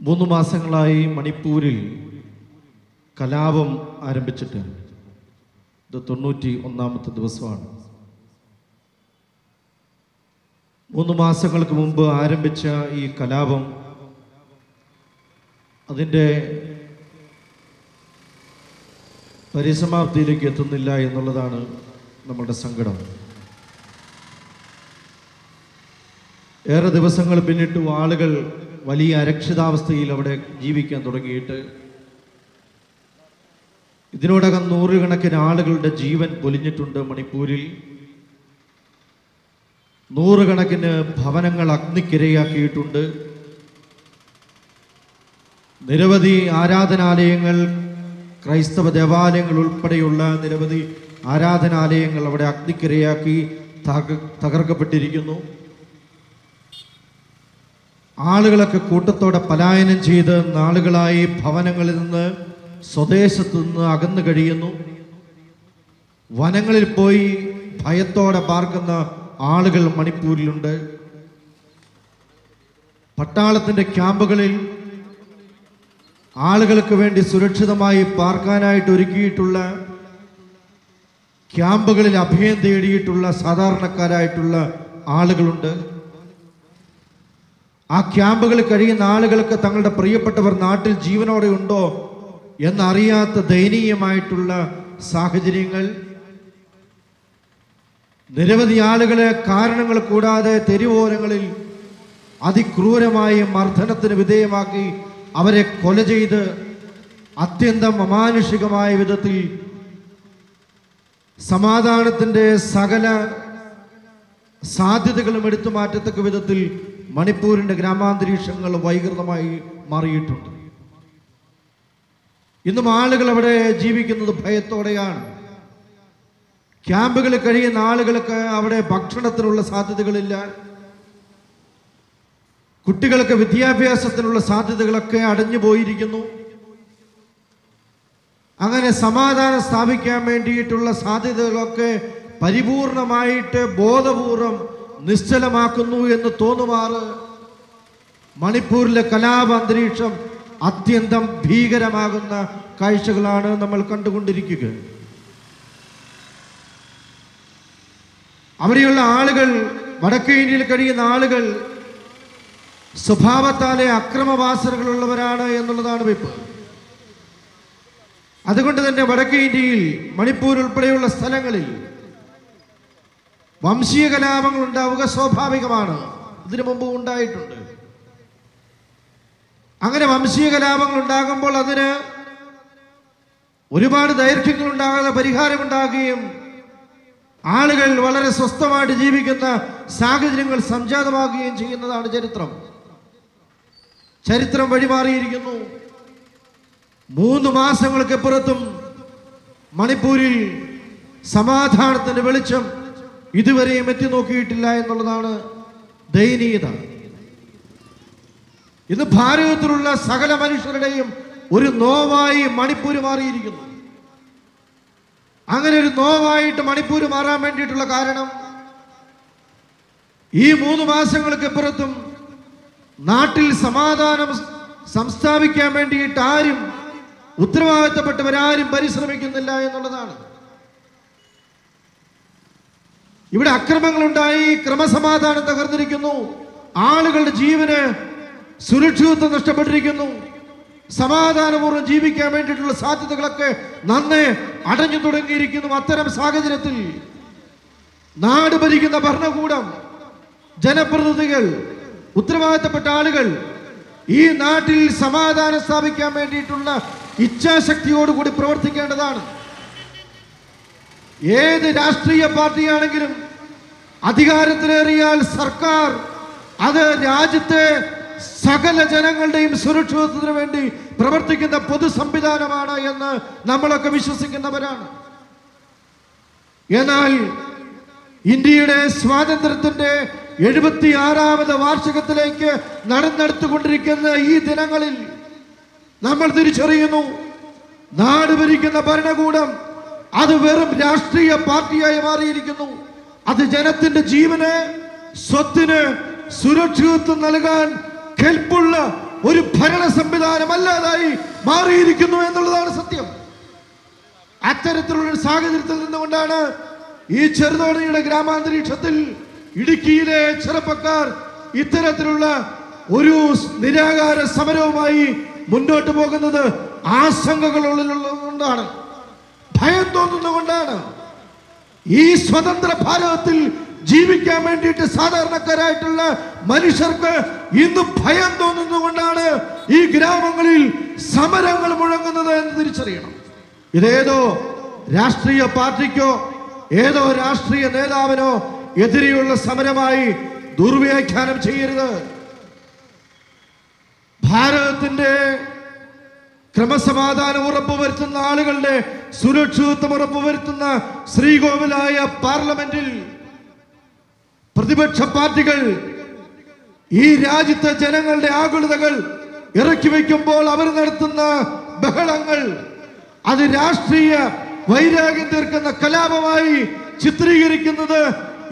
മൂന്ന് മാസങ്ങളായി മണിപ്പൂരിൽ കലാപം ആരംഭിച്ചിട്ട് ഇത് തൊണ്ണൂറ്റി ഒന്നാമത്തെ ദിവസമാണ്. മൂന്ന് മാസങ്ങൾക്ക് മുമ്പ് ആരംഭിച്ച ഈ കലാപം അതിന്റെ പരിസമാപ്തിയിലേക്ക് എത്തുന്നില്ല എന്നുള്ളതാണ് നമ്മളുടെ സങ്കടം. ഏറെ ദിവസങ്ങൾ പിന്നിട്ടു ആളുകൾ വലിയ അരക്ഷിതാവസ്ഥയിൽ അവിടെ ജീവിക്കാൻ തുടങ്ങിയിട്ട് ഇതിനോടകം നൂറുകണക്കിന് ആളുകളുടെ ജീവൻ പൊലിഞ്ഞിട്ടുണ്ട് മണിപ്പൂരിൽ. നൂറുകണക്കിന് ഭവനങ്ങൾ അഗ്നിക്കിരയാക്കിയിട്ടുണ്ട്. നിരവധി ആരാധനാലയങ്ങൾ ക്രൈസ്തവ ദേവാലയങ്ങൾ ഉൾപ്പെടെയുള്ള നിരവധി ആരാധനാലയങ്ങൾ അവിടെ അഗ്നിക്കിരയാക്കി തക- തകർക്കപ്പെട്ടിരിക്കുന്നു. ആളുകളൊക്കെ കൂട്ടത്തോടെ പലായനം ചെയ്ത് നാളുകളായി ഭവനങ്ങളിൽ നിന്ന് സ്വദേശത്തു നിന്ന് അകന്നു കഴിയുന്നു. വനങ്ങളിൽ പോയി ഭയത്തോടെ പാർക്കുന്ന ആളുകൾ മണിപ്പൂരിലുണ്ട്. പട്ടാളത്തിന്റെ ക്യാമ്പുകളിൽ ആളുകൾക്ക് വേണ്ടി സുരക്ഷിതമായി പാർക്കാനായിട്ട് ഒരുക്കിയിട്ടുള്ള ക്യാമ്പുകളിൽ അഭയം തേടിയിട്ടുള്ള സാധാരണക്കാരായിട്ടുള്ള ആളുകളുണ്ട്. ആ ക്യാമ്പുകളിൽ കഴിയുന്ന ആളുകൾക്ക് തങ്ങളുടെ പ്രിയപ്പെട്ടവർ നാട്ടിൽ ജീവനോടെ ഉണ്ടോ എന്നറിയാത്ത ദയനീയമായിട്ടുള്ള സാഹചര്യങ്ങൾ നിരവധി ആളുകളെ കാരണങ്ങൾ കൂടാതെ തെരുവോരങ്ങളിൽ അതിക്രൂരമായ മർദ്ദനത്തിന് വിധേയമാക്കി അവരെ കൊല ചെയ്ത് അത്യന്തം അമാനുഷികമായ വിധത്തിൽ സമാധാനത്തിന്റെ സകല സാധ്യതകളും എടുത്തു മാറ്റത്തക്ക വിധത്തിൽ മണിപ്പൂരിന്റെ ഗ്രാമാന്തരീക്ഷങ്ങൾ വൈകൃതമായി മാറിയിട്ടുണ്ട്. ഇന്നും ആളുകൾ അവിടെ ജീവിക്കുന്നത് ഭയത്തോടെയാണ്. ക്യാമ്പുകളിൽ കഴിയുന്ന ആളുകൾക്ക് അവിടെ ഭക്ഷണത്തിനുള്ള സാധ്യതകളില്ല. കുട്ടികൾക്ക് വിദ്യാഭ്യാസത്തിനുള്ള സാധ്യതകളൊക്കെ അടഞ്ഞു പോയിരിക്കുന്നു. അങ്ങനെ സമാധാനം സ്ഥാപിക്കാൻ വേണ്ടിയിട്ടുള്ള സാധ്യതകളൊക്കെ പരിപൂർണമായിട്ട് ബോധപൂർവം നിശ്ചലമാക്കുന്നു എന്ന് തോന്നുമാറ് മണിപ്പൂരിലെ കലാപ അന്തരീക്ഷം അത്യന്തം ഭീകരമാകുന്ന കാഴ്ചകളാണ് നമ്മൾ കണ്ടുകൊണ്ടിരിക്കുക. അവിടെയുള്ള ആളുകൾ വടക്കേ ഇന്ത്യയിൽ കഴിയുന്ന ആളുകൾ സ്വഭാവത്താലെ അക്രമവാസനകളുള്ളവരാണ് എന്നുള്ളതാണ് വെപ്പ്. അതുകൊണ്ട് തന്നെ വടക്കേ ഇന്ത്യയിൽ മണിപ്പൂർ ഉൾപ്പെടെയുള്ള സ്ഥലങ്ങളിൽ വംശീയ കലാപങ്ങൾ ഉണ്ടാവുക സ്വാഭാവികമാണ്. ഇതിനു മുമ്പ് ഉണ്ടായിട്ടുണ്ട്. അങ്ങനെ വംശീയ കലാപങ്ങൾ ഉണ്ടാകുമ്പോൾ അതിന് ഒരുപാട് ദൈർഘ്യങ്ങൾ ഉണ്ടാകാതെ പരിഹാരമുണ്ടാകുകയും ആളുകൾ വളരെ സ്വസ്ഥമായിട്ട് ജീവിക്കുന്ന സാഹചര്യങ്ങൾ സംജാതമാകുകയും ചെയ്യുന്നതാണ് ചരിത്രം. ചരിത്രം വഴിമാറിയിരിക്കുന്നു. മൂന്ന് മാസങ്ങൾക്കപ്പുറത്തും മണിപ്പൂരിൽ സമാധാനത്തിന്റെ വെളിച്ചം ഇതുവരെയും എത്തി നോക്കിയിട്ടില്ല എന്നുള്ളതാണ് ദയനീയത. ഇത് ഭാരതത്തിലുള്ള സകല മനുഷ്യരുടെയും ഒരു നോവായി മണിപ്പൂർ മാറിയിരിക്കുന്നു. അങ്ങനെ ഒരു നോവായിട്ട് മണിപ്പൂർ മാറാൻ വേണ്ടിയിട്ടുള്ള കാരണം ഈ മൂന്ന് മാസങ്ങൾക്കപ്പുറത്തും നാട്ടിൽ സമാധാനം സംസ്ഥാപിക്കാൻ വേണ്ടിയിട്ട് ആരും ഉത്തരവാദിത്തപ്പെട്ടവരാരും പരിശ്രമിക്കുന്നില്ല എന്നുള്ളതാണ്. ഇവിടെ അക്രമങ്ങൾ ഉണ്ടായി ക്രമസമാധാനം തകർന്നിരിക്കുന്നു. ആളുകളുടെ ജീവന് സുരക്ഷിതത്വം നഷ്ടപ്പെട്ടിരിക്കുന്നു. സമാധാനപൂർവം ജീവിക്കാൻ വേണ്ടിയിട്ടുള്ള സാധ്യതകളൊക്കെ നന്നേ അടഞ്ഞു തുടങ്ങിയിരിക്കുന്നു അത്തരം സാഹചര്യത്തിൽ. നാട് ഭരിക്കുന്ന ഭരണകൂടം ജനപ്രതിനിധികൾ ഉത്തരവാദിത്തപ്പെട്ട ആളുകൾ ഈ നാട്ടിൽ സമാധാനം സ്ഥാപിക്കാൻ വേണ്ടിയിട്ടുള്ള ഇച്ഛാശക്തിയോടുകൂടി പ്രവർത്തിക്കേണ്ടതാണ്. ഏത് രാഷ്ട്രീയ പാർട്ടിയാണെങ്കിലും അധികാരത്തിലേറിയാൽ സർക്കാർ അത് രാജ്യത്തെ സകല ജനങ്ങളുടെയും സുരക്ഷിതത്വത്തിന് വേണ്ടി പ്രവർത്തിക്കുന്ന പൊതു സംവിധാനമാണ് എന്ന് നമ്മളൊക്കെ വിശ്വസിക്കുന്നവരാണ്. എന്നാൽ ഇന്ത്യയുടെ സ്വാതന്ത്ര്യത്തിന്റെ എഴുപത്തി ആറാമത് വാർഷികത്തിലേക്ക് നടന്നെടുത്തുകൊണ്ടിരിക്കുന്ന ഈ ദിനങ്ങളിൽ നമ്മൾ തിരിച്ചറിയുന്നു നാട് ഭരിക്കുന്ന ഭരണകൂടം അത് വെറും രാഷ്ട്രീയ പാർട്ടിയായി മാറിയിരിക്കുന്നു. അത് ജനത്തിന്റെ ജീവന് സ്വത്തിന് സുരക്ഷിതത്വം നൽകാൻ കെൽപ്പുള്ള ഒരു ഭരണ സംവിധാനം അല്ലാതായി മാറിയിരിക്കുന്നു എന്നുള്ളതാണ് സത്യം. അത്തരത്തിലുള്ള സാഹചര്യത്തിൽ നിന്നുകൊണ്ടാണ് ഈ ചെറുതോണിയുടെ ഗ്രാമാന്തരീക്ഷത്തിൽ ഇടുക്കിയിലെ ചെറുപ്പക്കാർ ഇത്തരത്തിലുള്ള ഒരു നിരാകാര സമരവുമായി മുന്നോട്ട് പോകുന്നത് ആശങ്കകളുള്ളതുകൊണ്ടാണ് ഭയം തോന്നുന്നതുകൊണ്ടാണ് ഈ സ്വതന്ത്ര ഭാരതത്തിൽ ജീവിക്കാൻ വേണ്ടിയിട്ട് സാധാരണക്കാരായിട്ടുള്ള മനുഷ്യർക്ക് ഇന്ന് ഭയം തോന്നുന്നതുകൊണ്ടാണ് ഈ ഗ്രാമങ്ങളിൽ സമരങ്ങൾ മുഴങ്ങുന്നത് എന്ന് തിരിച്ചറിയണം. ഇതേതോ രാഷ്ട്രീയ പാർട്ടിക്കോ ഏതോ രാഷ്ട്രീയ നേതാവിനോ എതിരെയുള്ള സമരമായി ദുർവ്യാഖ്യാനം ചെയ്യരുത്. ഭാരതത്തിന്റെ ക്രമസമാധാനം ഉറപ്പുവരുത്തുന്ന ആളുകളുടെ സുരക്ഷിതത്വം ഉറപ്പുവരുത്തുന്ന ശ്രീകോവിലായ പാർലമെന്റിൽ പ്രതിപക്ഷ പാർട്ടികൾ ഈ രാജ്യത്തെ ജനങ്ങളുടെ ആകുലതകൾ ഇറക്കി വയ്ക്കുമ്പോൾ അവർ നടത്തുന്ന ബഹളങ്ങൾ അത് രാഷ്ട്രീയ വൈരാഗ്യം തീർക്കുന്ന കലാപമായി ചിത്രീകരിക്കുന്നത്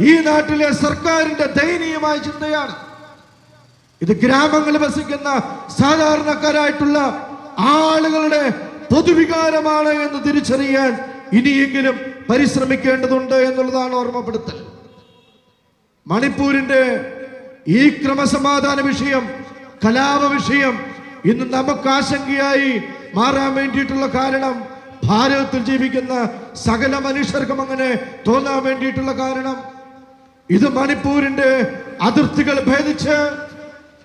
ഈ നാട്ടിലെ സർക്കാരിന്റെ ദയനീയമായ ചിന്തയാണ്. ഇത് ഗ്രാമങ്ങളിൽ വസിക്കുന്ന സാധാരണക്കാരായിട്ടുള്ള ആളുകളുടെ പൊതുവികാരമാണ് എന്ന് തിരിച്ചറിയാൻ ഇനിയെങ്കിലും പരിശ്രമിക്കേണ്ടതുണ്ട് എന്നുള്ളതാണ് ഓർമ്മപ്പെടുത്തൽ. മണിപ്പൂരിന്റെ ഈ ക്രമസമാധാന വിഷയം കലാപ വിഷയം ഇന്ന് നമുക്ക് ആശങ്കയായി മാറാൻ വേണ്ടിയിട്ടുള്ള കാരണം ഭാരതത്തിൽ ജീവിക്കുന്ന സകല മനുഷ്യർക്കും അങ്ങനെ തോന്നാൻ വേണ്ടിയിട്ടുള്ള കാരണം ഇത് മണിപ്പൂരിന്റെ അതിർത്തികൾ ഭേദിച്ച്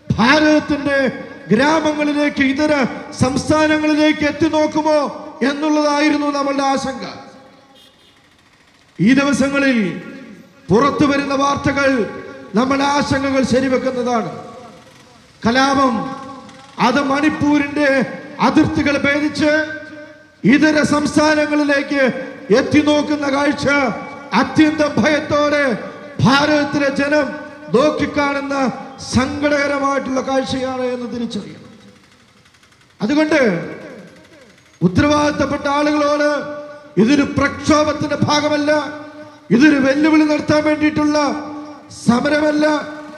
ഭാരതത്തിന്റെ ഗ്രാമങ്ങളിലേക്ക് ഇതര സംസ്ഥാനങ്ങളിലേക്ക് എത്തി നോക്കുമോ എന്നുള്ളതായിരുന്നു നമ്മളുടെ ആശങ്ക. ഈ ദിവസങ്ങളിൽ പുറത്തു വരുന്ന വാർത്തകൾ നമ്മുടെ ആശങ്കകൾ ശരിവെക്കുന്നതാണ്. കലാപം അത് മണിപ്പൂരിന്റെ അതിർത്തികൾ ഭേദിച്ച് ഇതര സംസ്ഥാനങ്ങളിലേക്ക് എത്തി നോക്കുന്ന കാഴ്ച അത്യന്തം ഭയത്തോടെ ഭാരതത്തിലെ ജനം നോക്കിക്കാണുന്ന സങ്കടകരമായിട്ടുള്ള കാഴ്ചയാണ് എന്ന് തിരിച്ചറിയണം. അതുകൊണ്ട് ഉത്തരവാദിത്തപ്പെട്ട ആളുകളോട് ഇതൊരു പ്രക്ഷോഭത്തിന്റെ ഭാഗമല്ല ഇതൊരു വെല്ലുവിളി നടത്താൻ വേണ്ടിയിട്ടുള്ള സമരമല്ല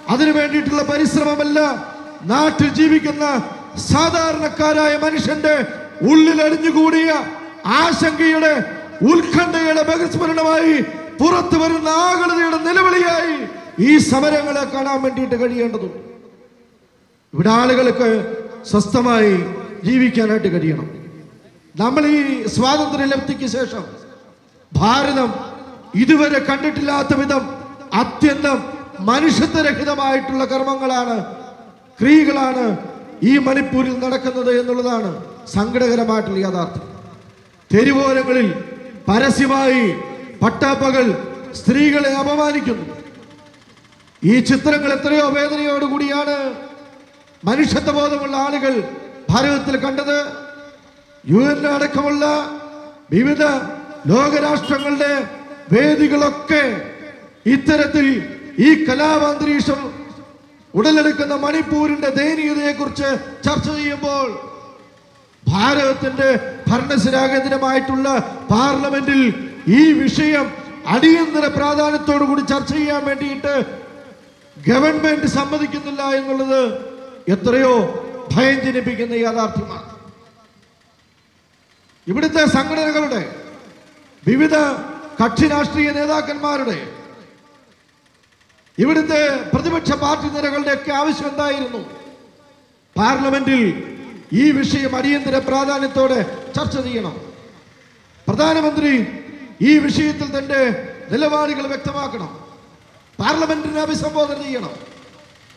അതിനു വേണ്ടിയിട്ടുള്ള പരിശ്രമമല്ല. നാട്ടിൽ ജീവിക്കുന്ന സാധാരണക്കാരായ മനുഷ്യന്റെ ഉള്ളിലടിഞ്ഞുകൂടിയ ആശങ്കയുടെ ഉത്കണ്ഠയുടെ ബഹുസ്മരണമായി പുറത്തു വരുന്ന ആകുലതയുടെ നിലവിളിയായി ഈ സമരങ്ങളെ കാണാൻ വേണ്ടിയിട്ട് കഴിയേണ്ടതുണ്ട്. ഇവിടെ ആളുകൾക്ക് സ്വസ്ഥമായി ജീവിക്കാനായിട്ട് കഴിയണം. നമ്മൾ ഈ സ്വാതന്ത്ര്യ ലബ്ധിക്ക് ശേഷം ഭാരതം ഇതുവരെ കണ്ടിട്ടില്ലാത്ത വിധം അത്യന്തം മനുഷ്യത്വരഹിതമായിട്ടുള്ള കർമ്മങ്ങളാണ് ക്രിയകളാണ് ഈ മണിപ്പൂരിൽ നടക്കുന്നത് എന്നുള്ളതാണ് സങ്കടകരമായിട്ടുള്ള യാഥാർത്ഥ്യം. തെരുവോരങ്ങളിൽ പരസ്യമായി പട്ടാപ്പകൽ സ്ത്രീകളെ അപമാനിക്കുന്നു. ഈ ചിത്രങ്ങൾ എത്രയോ വേദനയോടുകൂടിയാണ് മനുഷ്യത്വ ബോധമുള്ള ആളുകൾ ഭാരതത്തിൽ കണ്ടത്. യു എൻ അടക്കമുള്ള വിവിധ ലോകരാഷ്ട്രങ്ങളുടെ വേദികളൊക്കെ ഇത്തരത്തിൽ ഈ കലാപാന്തരീക്ഷം ഉടലെടുക്കുന്ന മണിപ്പൂരിന്റെ ദയനീയതയെക്കുറിച്ച് ചർച്ച ചെയ്യുമ്പോൾ ഭാരതത്തിന്റെ ഭരണസിരാകേന്ദ്രമായിട്ടുള്ള പാർലമെന്റിൽ ഈ വിഷയം അടിയന്തര പ്രാധാന്യത്തോടു കൂടി ചർച്ച ചെയ്യാൻ വേണ്ടിയിട്ട് ഗവൺമെന്റ് സമ്മതിക്കുന്നില്ല എന്നുള്ളത് എത്രയോ ഭയം ജനിപ്പിക്കുന്ന യാഥാർത്ഥ്യമാണ്. ഇവിടുത്തെ സംഘടനകളുടെ വിവിധ കക്ഷി രാഷ്ട്രീയ നേതാക്കന്മാരുടെ ഇവിടുത്തെ പ്രതിപക്ഷ പാർട്ടി നിരകളുടെ ഒക്കെ ആവശ്യം എന്തായിരുന്നു? പാർലമെന്റിൽ ഈ വിഷയം അടിയന്തര പ്രാധാന്യത്തോടെ ചർച്ച ചെയ്യണം. പ്രധാനമന്ത്രി ഈ വിഷയത്തിൽ തന്റെ നിലപാടുകൾ വ്യക്തമാക്കണം. പാർലമെന്റിനെ അഭിസംബോധന ചെയ്യണം.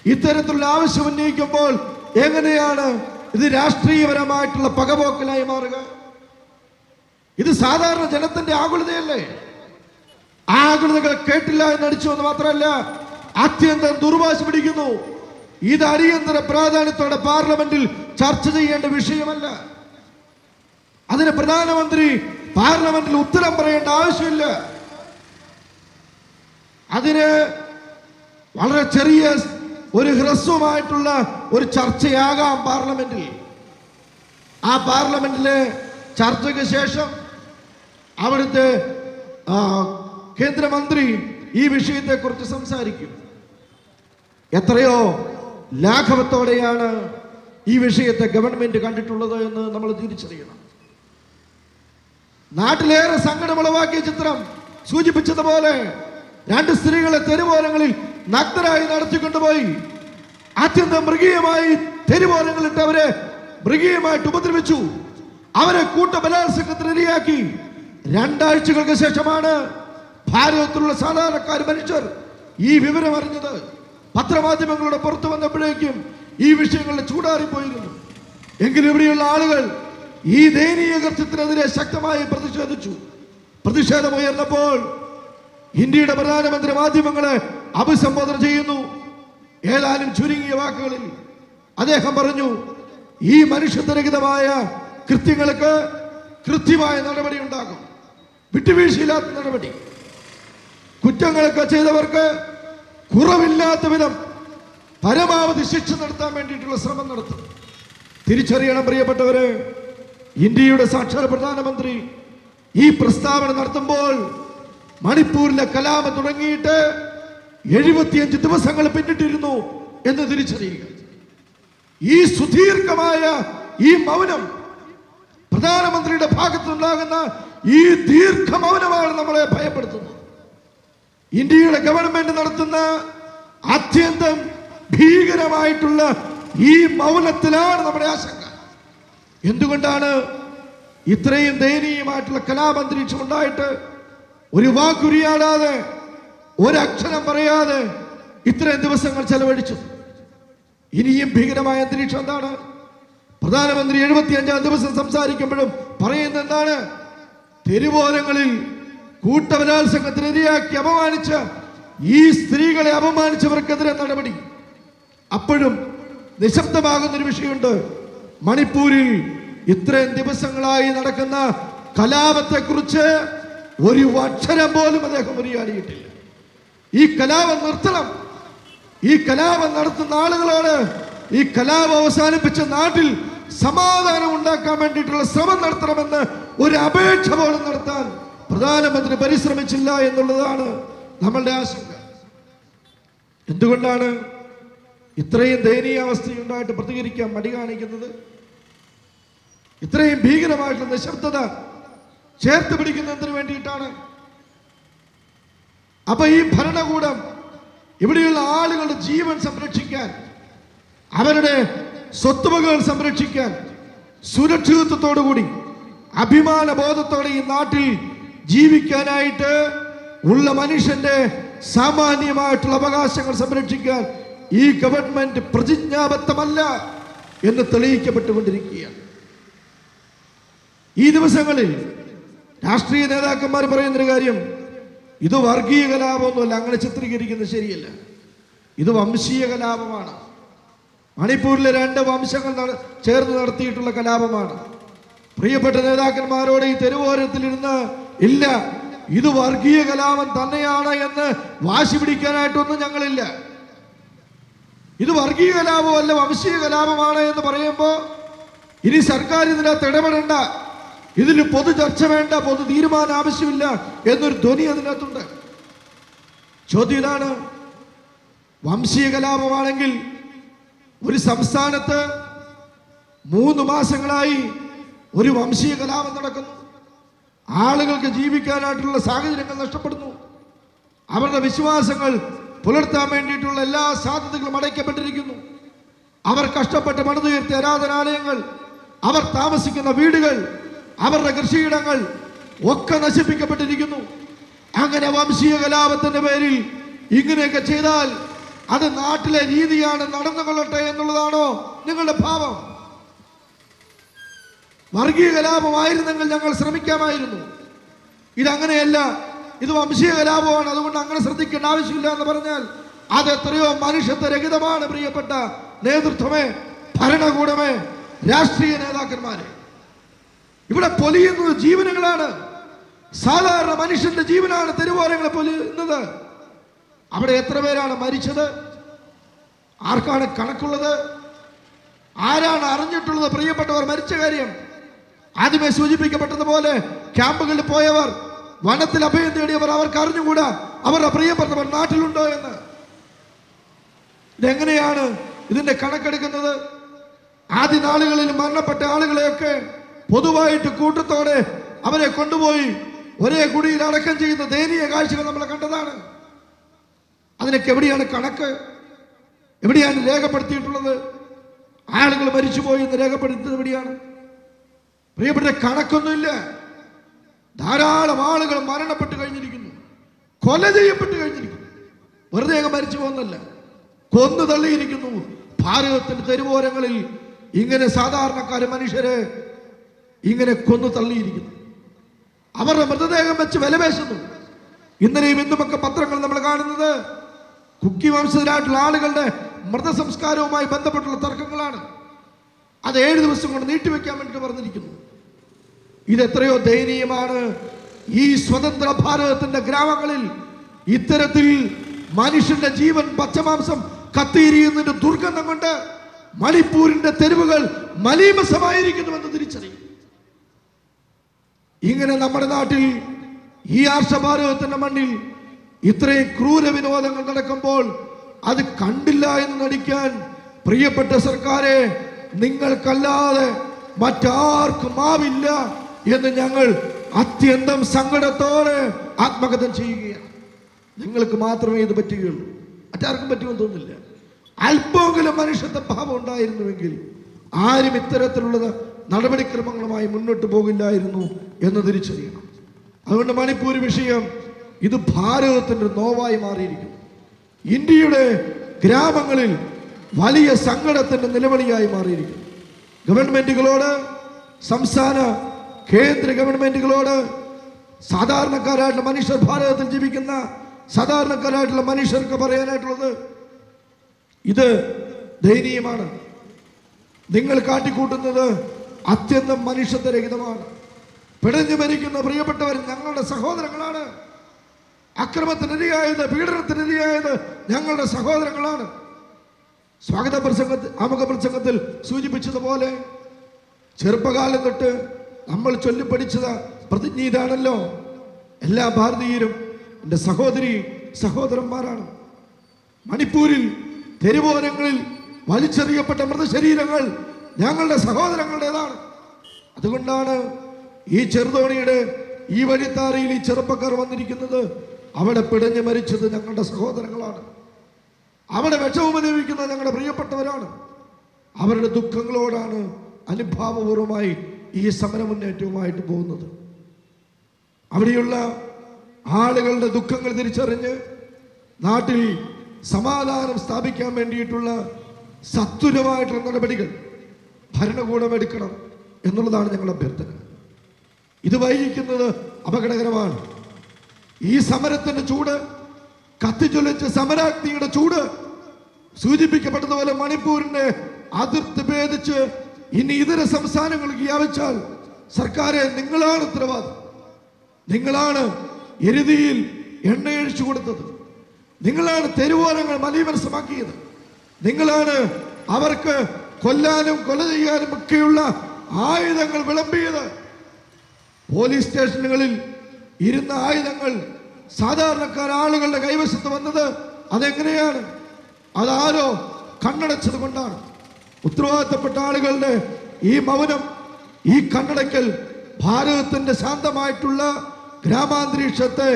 ഇത്തരത്തിലുള്ള ആവശ്യം ഉന്നയിക്കുമ്പോൾ എങ്ങനെയാണ് ഇത് രാഷ്ട്രീയപരമായിട്ടുള്ള പകപോക്കലായി മാറുക? ഇത് സാധാരണ ജനത്തിന്റെ ആകുലതയല്ലേ? ആകുലതകൾ കേട്ടില്ല എന്ന് അടിച്ചു എന്ന് മാത്രമല്ല അത്യന്തം ദുർവാശ പിടിക്കുന്നു. ഇത് അടിയന്തര പ്രാധാന്യത്തോടെ പാർലമെന്റിൽ ചർച്ച ചെയ്യേണ്ട വിഷയമല്ല. അതിന് പ്രധാനമന്ത്രി പാർലമെന്റിൽ ഉത്തരം പറയേണ്ട ആവശ്യമില്ല. അതിന് വളരെ ചെറിയ ഒരു ഹ്രസ്വമായിട്ടുള്ള ഒരു ചർച്ചയാകാം പാർലമെന്റിൽ. ആ പാർലമെന്റിലെ ചർച്ചയ്ക്ക് ശേഷം അവിടുത്തെ കേന്ദ്രമന്ത്രി ഈ വിഷയത്തെക്കുറിച്ച് സംസാരിക്കും. എത്രയോ ലാഘവത്തോടെയാണ് ഈ വിഷയത്തെ ഗവൺമെന്റ് കണ്ടിട്ടുള്ളത് എന്ന് നമ്മൾ തിരിച്ചറിയണം. നാട്ടിലേറെ സങ്കടമുളവാക്കിയ ചിത്രം സൂചിപ്പിച്ചതുപോലെ രണ്ട് സ്ത്രീകളെ തെരുവോരങ്ങളിൽ നഗ്നരായി നടത്തിക്കൊണ്ടുപോയി. അത്യന്തം മൃഗീയമായി തെരുവോരങ്ങളിട്ട് അവരെ മൃഗീയമായിട്ട് ഉപദ്രവിച്ചു. അവരെ കൂട്ട ബലാത്സംഗത്തിന് ഇരയാക്കി. രണ്ടാഴ്ചകൾക്ക് ശേഷമാണ് ഭാരതത്തിലുള്ള സാധാരണക്കാർ മനുഷ്യർ ഈ വിവരം അറിഞ്ഞത്. പത്രമാധ്യമങ്ങളുടെ പുറത്തു വന്നപ്പോഴേക്കും ഈ വിഷയങ്ങളിൽ ചൂടാറിപ്പോയിരുന്നു. എങ്കിലും ഇവിടെയുള്ള ആളുകൾ ഈ ദയനീയ കൃത്യത്തിനെതിരെ ശക്തമായി പ്രതിഷേധിച്ചു. പ്രതിഷേധം ഉയർന്നപ്പോൾ ഇന്ത്യയുടെ പ്രധാനമന്ത്രി മാധ്യമങ്ങളെ അഭിസംബോധന ചെയ്യുന്നു. ഏതാനും ചുരുങ്ങിയ വാക്കുകളിൽ അദ്ദേഹം പറഞ്ഞു ഈ മനുഷ്യത്വരഹിതമായ കൃത്യങ്ങൾക്ക് കൃത്യമായ നടപടി ഉണ്ടാകും വിട്ടുവീഴ്ചയില്ലാത്ത നടപടി. കുറ്റങ്ങളൊക്കെ ചെയ്തവർക്ക് കുറവില്ലാത്ത വിധം പരമാവധി ശിക്ഷ നടത്താൻ വേണ്ടിയിട്ടുള്ള ശ്രമം നടത്തും. തിരിച്ചറിയണം പ്രിയപ്പെട്ടവര്. ഇന്ത്യയുടെ സാക്ഷര പ്രധാനമന്ത്രി ഈ പ്രസ്താവന നടത്തുമ്പോൾ മണിപ്പൂരിലെ കലാപം തുടങ്ങിയിട്ട് എഴുപത്തിയഞ്ച് ദിവസങ്ങൾ പിന്നിട്ടിരുന്നു എന്ന് തിരിച്ചറിയുക. ഈ സുദീർഘമായ ഈ മൗനം പ്രധാനമന്ത്രിയുടെ ഭാഗത്തുണ്ടാകുന്ന ഈ ദീർഘ മൗനമാണ് നമ്മളെ ഭയപ്പെടുത്തുന്നത്. ഇന്ത്യയുടെ ഗവൺമെന്റ് നടത്തുന്ന അത്യന്തം ഭീകരമായിട്ടുള്ള ഈ മൗനത്തിലാണ് നമ്മുടെ ആശങ്ക. എന്തുകൊണ്ടാണ് ഇത്രയും ദയനീയമായിട്ടുള്ള കലാപന്തരീക്ഷം ഉണ്ടായിട്ട് ഒരു വാക്കുരിയാടാതെ ഒരക്ഷരം പറയാതെ ഇത്രയും ദിവസങ്ങൾ ചെലവഴിച്ചു. ഇനിയും ഭീകരമായ അന്തരീക്ഷം എന്താണ്? പ്രധാനമന്ത്രി എഴുപത്തിയഞ്ചാം ദിവസം സംസാരിക്കുമ്പോഴും പറയുന്ന എന്താണ്? തെരുവോരങ്ങളിൽ കൂട്ടബലാത്സംഗത്തിനിരയാക്കി അപമാനിച്ച ഈ സ്ത്രീകളെ അപമാനിച്ചവർക്കെതിരെ നടപടി. അപ്പോഴും നിശബ്ദമാകുന്നൊരു വിഷയമുണ്ട്. മണിപ്പൂരിൽ ഇത്രയും ദിവസങ്ങളായി നടക്കുന്ന കലാപത്തെക്കുറിച്ച് ഒരു അക്ഷരം പോലും അദ്ദേഹം ഉരിയാടിയിട്ടില്ല ഈ കലാപം നിർത്തണം. ഈ കലാപം നടത്തുന്ന ആളുകളാണ് ഈ കലാപം അവസാനിപ്പിച്ച നാട്ടിൽ സമാധാനം ഉണ്ടാക്കാൻ വേണ്ടിയിട്ടുള്ള ശ്രമം നടത്തണമെന്ന് ഒരു അപേക്ഷ പോലും നടത്താൻ പ്രധാനമന്ത്രി പരിശ്രമിച്ചില്ല എന്നുള്ളതാണ് നമ്മളുടെ ആശങ്ക. എന്തുകൊണ്ടാണ് ഇത്രയും ദയനീയാവസ്ഥയുണ്ടായിട്ട് പ്രതികരിക്കാൻ മടി കാണിക്കുന്നത്? ഇത്രയും ഭീകരമായിട്ടുള്ള നിശബ്ദത ചേർത്ത് പിടിക്കുന്നതിന് വേണ്ടിയിട്ടാണ്. അപ്പൊ ഈ ഭരണകൂടം ഇവിടെയുള്ള ആളുകളുടെ ജീവൻ സംരക്ഷിക്കാൻ അവരുടെ സ്വത്തുവകൾ സംരക്ഷിക്കാൻ സുരക്ഷിതത്വത്തോടുകൂടി അഭിമാന ബോധത്തോടെ ഈ നാട്ടിൽ ജീവിക്കാനായിട്ട് ഉള്ള മനുഷ്യന്റെ സാമാന്യമായിട്ടുള്ള അവകാശങ്ങൾ സംരക്ഷിക്കാൻ ഈ ഗവൺമെന്റ് പ്രതിജ്ഞാബദ്ധമല്ല എന്ന് തെളിയിക്കപ്പെട്ടുകൊണ്ടിരിക്കുകയാണ്. ഈ ദിവസങ്ങളിൽ രാഷ്ട്രീയ നേതാക്കന്മാർ പറയുന്നൊരു കാര്യം ഇത് വർഗീയ കലാപമൊന്നുമല്ല അങ്ങനെ ചിത്രീകരിക്കുന്നത് ശരിയല്ല. ഇത് വംശീയ കലാപമാണ്. മണിപ്പൂരിലെ രണ്ട് വംശങ്ങൾ ചേർന്ന് നടത്തിയിട്ടുള്ള കലാപമാണ്. പ്രിയപ്പെട്ട നേതാക്കന്മാരോട് ഈ തെരുവോരത്തിലിരുന്ന് ഇല്ല ഇത് വർഗീയ കലാപം തന്നെയാണ് എന്ന് വാശി പിടിക്കാനായിട്ടൊന്നും ഞങ്ങളില്ല. ഇത് വർഗീയ കലാപമല്ല വംശീയ കലാപമാണ് എന്ന് പറയുമ്പോൾ ഇനി സർക്കാർ ഇതിനകത്ത് ഇടപെടേണ്ട. ഇതിൽ പൊതു ചർച്ച വേണ്ട പൊതു തീരുമാനം ആവശ്യമില്ല എന്നൊരു ധ്വനി അതിനകത്തുണ്ട്. ചോദ്യം ഇതാണ് വംശീയ കലാപമാണെങ്കിൽ ഒരു സംസ്ഥാനത്ത് മൂന്ന് മാസങ്ങളായി ഒരു വംശീയ കലാപം നടക്കുന്നു. ആളുകൾക്ക് ജീവിക്കാനായിട്ടുള്ള സാഹചര്യങ്ങൾ നഷ്ടപ്പെടുന്നു. അവരുടെ വിശ്വാസങ്ങൾ പുലർത്താൻ വേണ്ടിയിട്ടുള്ള എല്ലാ സാധ്യതകളും അടയ്ക്കപ്പെട്ടിരിക്കുന്നു. അവർ കഷ്ടപ്പെട്ട് പണിതുയർത്തിയ ആരാധനാലയങ്ങൾ അവർ താമസിക്കുന്ന വീടുകൾ അവരുടെ കൃഷിയിടങ്ങൾ ഒക്കെ നശിപ്പിക്കപ്പെട്ടിരിക്കുന്നു. അങ്ങനെ വംശീയ കലാപത്തിന്റെ പേരിൽ ഇങ്ങനെയൊക്കെ ചെയ്താൽ അത് നാട്ടിലെ രീതിയാണ് നടന്നുകൊള്ളട്ടെ എന്നുള്ളതാണോ നിങ്ങളുടെ ഭാവം? വർഗീയ കലാപമായിരുന്നെങ്കിൽ ഞങ്ങൾ ശ്രമിക്കാമായിരുന്നു. ഇതങ്ങനെയല്ല ഇത് വംശീയ കലാപമാണ് അതുകൊണ്ട് അങ്ങനെ ശ്രദ്ധിക്കേണ്ട ആവശ്യമില്ല എന്ന് പറഞ്ഞാൽ അത് എത്രയോ മനുഷ്യത്വരഹിതമാണ് പ്രിയപ്പെട്ട നേതൃത്വമേ ഭരണകൂടമേ രാഷ്ട്രീയ നേതാക്കന്മാരെ. ഇവിടെ പൊലിയുന്നത് ജീവനുകളാണ്. സാധാരണ മനുഷ്യന്റെ ജീവനാണ് തെരുവോരങ്ങളെ പൊലിയുന്നത്. അവിടെ എത്ര പേരാണ് മരിച്ചത്? ആർക്കാണ് കണക്കുള്ളത്? ആരാണ് അറിഞ്ഞിട്ടുള്ളത്? പ്രിയപ്പെട്ടവർ മരിച്ച കാര്യം. ആദ്യമേ സൂചിപ്പിക്കപ്പെട്ടതുപോലെ ക്യാമ്പുകളിൽ പോയവർ വനത്തിൽ അഭയം തേടിയവർ അവർക്ക് അറിഞ്ഞുകൂടാ? അവരുടെ പ്രിയപ്പെട്ടവർ നാട്ടിലുണ്ടോ എന്ന്. ഇതെങ്ങനെയാണ് ഇതിന്റെ കണക്കെടുക്കുന്നത്? ആദ്യ നാളുകളിൽ മരണപ്പെട്ട ആളുകളെയൊക്കെ പൊതുവായിട്ട് കൂട്ടത്തോടെ അവരെ കൊണ്ടുപോയി ഒരേ കുടിയിൽ അടക്കം ചെയ്യുന്ന ദയനീയ കാഴ്ചകൾ നമ്മൾ കണ്ടതാണ്. അതിനൊക്കെ എവിടെയാണ് കണക്ക്? എവിടെയാണ് രേഖപ്പെടുത്തിയിട്ടുള്ളത്? ആളുകൾ മരിച്ചുപോയി എന്ന് രേഖപ്പെടുത്തുന്നത് എവിടെയാണ്? പ്രിയപ്പെട്ട കണക്കൊന്നുമില്ല. ധാരാളം ആളുകൾ മരണപ്പെട്ട് കഴിഞ്ഞിരിക്കുന്നു. കൊല ചെയ്യപ്പെട്ട് കഴിഞ്ഞിരിക്കുന്നു. വെറുതെ അങ്ങ് മരിച്ചു പോകുന്നല്ല കൊന്നു തള്ളിയിരിക്കുന്നു. ഭാരതത്തിന്റെ തെരുവോരങ്ങളിൽ ഇങ്ങനെ സാധാരണക്കാര് മനുഷ്യരെ ഇങ്ങനെ കൊന്നു തള്ളിയിരിക്കുന്നു. അവരുടെ മൃതദേഹം വെച്ച് വിലപേശുന്നു. ഇന്നലെയും ഇന്നുമൊക്കെ പത്രങ്ങൾ നമ്മൾ കാണുന്നത് കുക്കി വംശത്തിലായിട്ടുള്ള ആളുകളുടെ മൃതസംസ്കാരവുമായി ബന്ധപ്പെട്ടുള്ള തർക്കങ്ങളാണ്. അത് ഏഴ് ദിവസം കൊണ്ട് നീട്ടിവെക്കാൻ വേണ്ടി പറഞ്ഞിരിക്കുന്നു. ഇത് എത്രയോ ദയനീയമാണ്. ഈ സ്വതന്ത്ര ഭാരതത്തിന്റെ ഗ്രാമങ്ങളിൽ ഇത്തരത്തിൽ മനുഷ്യന്റെ ജീവൻ പച്ചമാംസം കത്തിയിരിയുന്നതിന്റെ ദുർഗന്ധം കൊണ്ട് മണിപ്പൂരിന്റെ തെരുവുകൾ മലീമസമായിരിക്കുന്നുവെന്ന് തിരിച്ചറിയും. ഇങ്ങനെ നമ്മുടെ നാട്ടിൽ ഈ ആർഷഭാരതത്തിന്റെ മണ്ണിൽ ഇത്രയും ക്രൂര വിനോദങ്ങൾ നടക്കുമ്പോൾ അത് കണ്ടില്ല എന്ന് നടിക്കാൻ പ്രിയപ്പെട്ട സർക്കാരെ നിങ്ങൾക്കല്ലാതെ മറ്റാർക്കും ആവില്ല എന്ന് ഞങ്ങൾ അത്യന്തം സങ്കടത്തോടെ ആത്മകഥം ചെയ്യുകയാണ്. നിങ്ങൾക്ക് മാത്രമേ ഇത് പറ്റുകയുള്ളൂ. മറ്റാർക്കും പറ്റുമെന്ന് തോന്നുന്നില്ല. അല്പമെങ്കിലും മനുഷ്യത്വ ഭാവം ഉണ്ടായിരുന്നുവെങ്കിൽ ആരും ഇത്തരത്തിലുള്ള നടപടിക്രമങ്ങളുമായി മുന്നോട്ട് പോകില്ലായിരുന്നു എന്ന് തിരിച്ചറിയണം. അതുകൊണ്ട് മണിപ്പൂർ വിഷയം ഇത് ഭാരതത്തിന്റെ നോവായി മാറിയിരിക്കുന്നു. ഇന്ത്യയുടെ ഗ്രാമങ്ങളിൽ വലിയ സങ്കടത്തിന്റെ നിലവിളിയായി മാറിയിരിക്കുന്നു. ഗവൺമെന്റുകളോട് സംസ്ഥാന കേന്ദ്ര ഗവൺമെന്റുകളോട് സാധാരണക്കാരായിട്ടുള്ള മനുഷ്യർ ഭാരതത്തിൽ ജീവിക്കുന്ന സാധാരണക്കാരായിട്ടുള്ള മനുഷ്യർക്ക് പറയാനായിട്ടുള്ളത് ഇത് ദയനീയമാണ്. നിങ്ങൾ കാട്ടിക്കൂട്ടുന്നത് അത്യന്തം മനുഷ്യത്വരഹിതമാണ്. പിടഞ്ഞു മരിക്കുന്ന പ്രിയപ്പെട്ടവർ ഞങ്ങളുടെ സഹോദരങ്ങളാണ്. അക്രമത്തിനിരയായത് പീഡനത്തിനിരയായത് ഞങ്ങളുടെ സഹോദരങ്ങളാണ്. സ്വാഗത പ്രസംഗത്തിൽ ആമുഖ പ്രസംഗത്തിൽ സൂചിപ്പിച്ചതുപോലെ ചെറുപ്പകാലം തൊട്ട് നമ്മൾ ചൊല്ലിപ്പഠിച്ചത് പ്രതിജ്ഞ ഇതാണല്ലോ എല്ലാ ഭാരതീയരും എന്റെ സഹോദരി സഹോദരന്മാരാണ്. മണിപ്പൂരിൽ തെരുവോരങ്ങളിൽ വലിച്ചെറിയപ്പെട്ട മൃതശരീരങ്ങൾ ഞങ്ങളുടെ സഹോദരങ്ങളുടേതാണ്. അതുകൊണ്ടാണ് ഈ ചെറുതോണിയുടെ ഈ വഴിത്താരയിൽ ഈ ചെറുപ്പക്കാർ വന്നിരിക്കുന്നത്. അവിടെ പിടഞ്ഞു മരിച്ചത് ഞങ്ങളുടെ സഹോദരങ്ങളാണ്. അവിടെ വിഷമം അനുഭവിക്കുന്ന ഞങ്ങളുടെ പ്രിയപ്പെട്ടവരാണ്. അവരുടെ ദുഃഖങ്ങളോടാണ് അനുഭാവപൂർവമായി ഈ സമരമുന്നേറ്റവുമായിട്ട് പോകുന്നത്. അവിടെയുള്ള ആളുകളുടെ ദുഃഖങ്ങൾ തിരിച്ചറിഞ്ഞ് നാട്ടിൽ സമാധാനം സ്ഥാപിക്കാൻ വേണ്ടിയിട്ടുള്ള സത്വരമായിട്ടുള്ള നടപടികൾ ഭരണകൂടം എടുക്കണം. എന്നുള്ളതാണ് ഞങ്ങളുടെ അഭ്യർത്ഥന. ഇത് വൈകിക്കുന്നത് അപകടകരമാണ്. ഈ സമരത്തിന്റെ ചൂട് കത്തിച്ചൊലിച്ച സമരാഗ്നിയുടെ ചൂട് സൂചിപ്പിക്കപ്പെട്ടതുപോലെ മണിപ്പൂരിനെ അതിർത്തി ഭേദിച്ച് ഇനി ഇതര സംസ്ഥാനങ്ങൾക്ക് വ്യാപിച്ചാൽ സർക്കാരെ നിങ്ങളാണ് ഉത്തരവാദി. നിങ്ങളാണ് എരുതിയിൽ എണ്ണയൊഴിച്ചു കൊടുത്തത്. നിങ്ങളാണ് തെരുവോരങ്ങൾ മലീമനസമാക്കിയത് നിങ്ങളാണ് അവർക്ക് കൊല്ലാനും കൊല ചെയ്യാനും ഒക്കെയുള്ള ആയുധങ്ങൾ വിളമ്പിയത്. പോലീസ് സ്റ്റേഷനുകളിൽ ഇരുന്ന ആയുധങ്ങൾ സാധാരണക്കാർ ആളുകളുടെ കൈവശത്ത് വന്നത് അതെങ്ങനെയാണ്? അതാരോ കണ്ണടച്ചത് കൊണ്ടാണ്. ഉത്തരവാദിത്തപ്പെട്ട ആളുകളുടെ ഈ മൗനം ഈ കണ്ണടയ്ക്കൽ ഭാരതത്തിന്റെ ശാന്തമായിട്ടുള്ള ഗ്രാമാന്തരീക്ഷത്തെ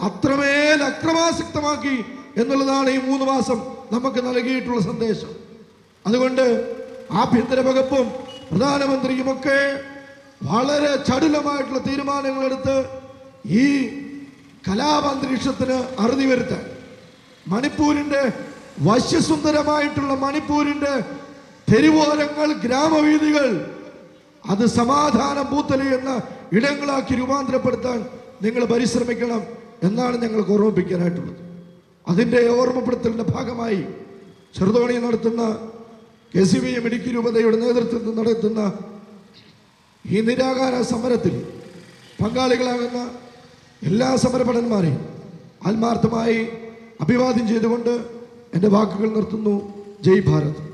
അത്രമേൽ അക്രമാസക്തമാക്കി എന്നുള്ളതാണ് ഈ മൂന്ന് മാസം നമുക്ക് നൽകിയിട്ടുള്ള സന്ദേശം. അതുകൊണ്ട് ആഭ്യന്തര വകുപ്പും പ്രധാനമന്ത്രിയുമൊക്കെ വളരെ ചടുലമായിട്ടുള്ള തീരുമാനങ്ങൾ എടുത്ത് ഈ കലാപാന്തരീക്ഷത്തിന് അറുതി വരുത്താൻ. മണിപ്പൂരിന്റെ വശ്യസുന്ദരമായിട്ടുള്ള മണിപ്പൂരിന്റെ തെരുവോരങ്ങൾ ഗ്രാമവീഥികൾ അത് സമാധാന പൂത്തലിയുന്ന ഇടങ്ങളാക്കി രൂപാന്തരപ്പെടുത്താൻ നിങ്ങൾ പരിശ്രമിക്കണം എന്നാണ് ഞങ്ങൾക്ക് ഓർമ്മിപ്പിക്കാനായിട്ടുള്ളത്. അതിന്റെ ഓർമ്മപ്പെടുത്തലിന്റെ ഭാഗമായി ചെറുതോണി നടത്തുന്ന K C B M Idukki രൂപതയുടെ നേതൃത്വത്തിൽ നടത്തുന്ന ഈ നിരാകാര സമരത്തിൽ പങ്കാളികളാകുന്ന എല്ലാ സമരഭടന്മാരെയും ആത്മാർത്ഥമായി അഭിവാദ്യം ചെയ്തുകൊണ്ട് എന്റെ വാക്കുകൾ നിർത്തുന്നു. ജയ് ഭാരത്.